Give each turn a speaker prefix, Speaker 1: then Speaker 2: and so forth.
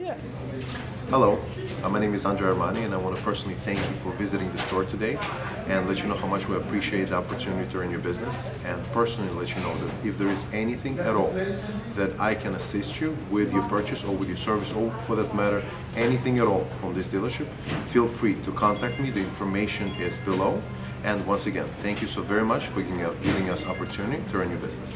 Speaker 1: Yeah.
Speaker 2: Hello, uh, my name is Andre Armani and I want to personally thank you for visiting the store today and let you know how much we appreciate the opportunity to run your business and personally let you know that if there is anything at all that I can assist you with your purchase or with your service or for that matter anything at all from this dealership, feel free to contact me. The information is below and once again, thank you so very much for giving us opportunity to run your business.